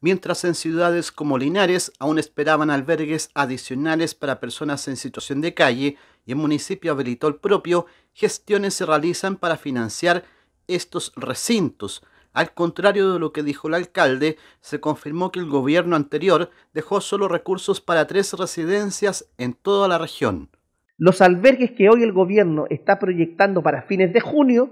mientras en ciudades como Linares aún esperaban albergues adicionales para personas en situación de calle y en municipio habilitó el propio, gestiones se realizan para financiar estos recintos. Al contrario de lo que dijo el alcalde, se confirmó que el gobierno anterior dejó solo recursos para tres residencias en toda la región. Los albergues que hoy el gobierno está proyectando para fines de junio,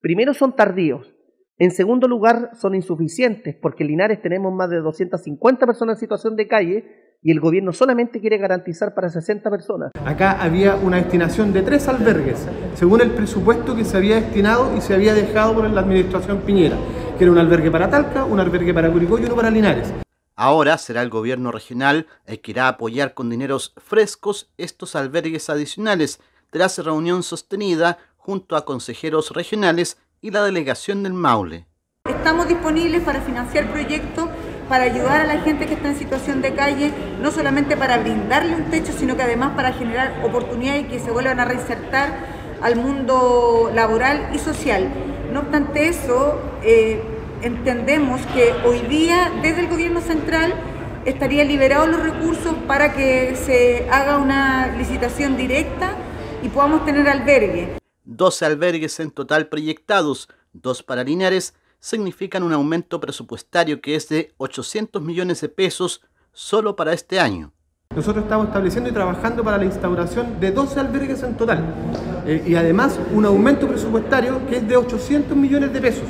primero son tardíos, en segundo lugar, son insuficientes porque en Linares tenemos más de 250 personas en situación de calle y el gobierno solamente quiere garantizar para 60 personas. Acá había una destinación de tres albergues, según el presupuesto que se había destinado y se había dejado por la administración Piñera, que era un albergue para Talca, un albergue para Curicó y uno para Linares. Ahora será el gobierno regional el que irá a apoyar con dineros frescos estos albergues adicionales tras reunión sostenida junto a consejeros regionales y la delegación del Maule. Estamos disponibles para financiar proyectos para ayudar a la gente que está en situación de calle, no solamente para brindarle un techo, sino que además para generar oportunidades y que se vuelvan a reinsertar al mundo laboral y social. No obstante eso, eh, entendemos que hoy día desde el gobierno central estaría liberados los recursos para que se haga una licitación directa y podamos tener albergue. 12 albergues en total proyectados, dos para Linares, significan un aumento presupuestario que es de 800 millones de pesos solo para este año. Nosotros estamos estableciendo y trabajando para la instauración de 12 albergues en total eh, y además un aumento presupuestario que es de 800 millones de pesos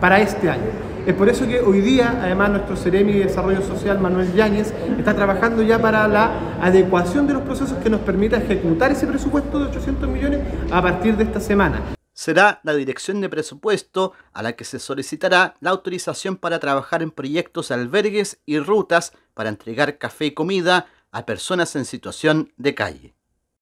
para este año. Es por eso que hoy día, además, nuestro Ceremi de Desarrollo Social, Manuel Yáñez, está trabajando ya para la adecuación de los procesos que nos permita ejecutar ese presupuesto de 800 millones a partir de esta semana. Será la dirección de presupuesto a la que se solicitará la autorización para trabajar en proyectos, albergues y rutas para entregar café y comida a personas en situación de calle.